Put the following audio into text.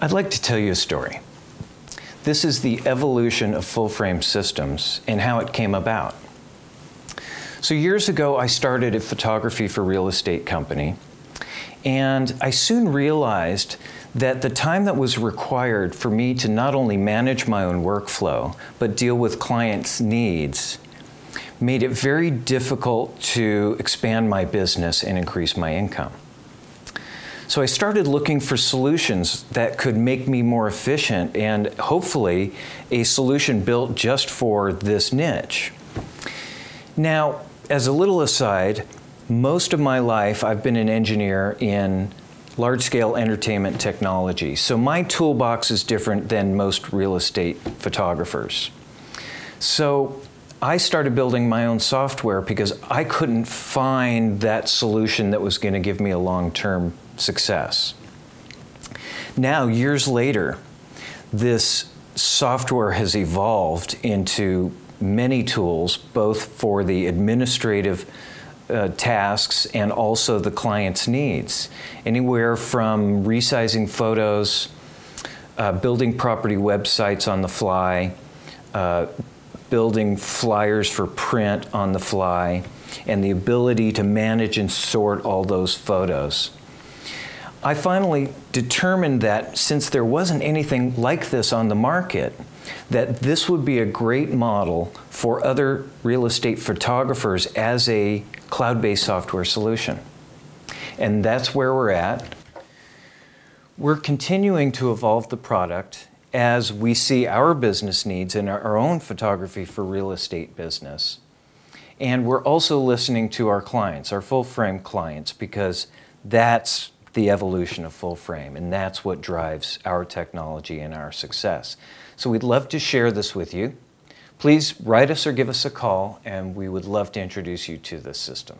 I'd like to tell you a story. This is the evolution of full frame systems and how it came about. So, years ago, I started a photography for real estate company, and I soon realized that the time that was required for me to not only manage my own workflow, but deal with clients' needs made it very difficult to expand my business and increase my income. So I started looking for solutions that could make me more efficient and hopefully a solution built just for this niche. Now, as a little aside, most of my life I've been an engineer in large scale entertainment technology. So my toolbox is different than most real estate photographers. So I started building my own software because I couldn't find that solution that was going to give me a long term success. Now, years later, this software has evolved into many tools, both for the administrative uh, tasks and also the client's needs. Anywhere from resizing photos, uh, building property websites on the fly, uh, building flyers for print on the fly, and the ability to manage and sort all those photos. I finally determined that since there wasn't anything like this on the market, that this would be a great model for other real estate photographers as a cloud-based software solution. And that's where we're at. We're continuing to evolve the product as we see our business needs and our own photography for real estate business. And we're also listening to our clients, our full frame clients, because that's the evolution of full frame, and that's what drives our technology and our success. So we'd love to share this with you. Please write us or give us a call, and we would love to introduce you to this system.